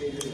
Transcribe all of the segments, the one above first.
Amen.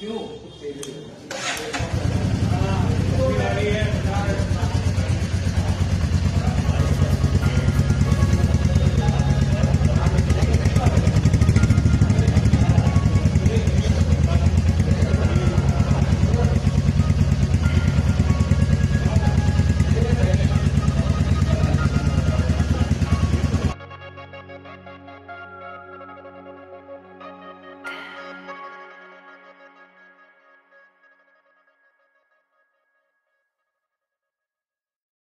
क्यों?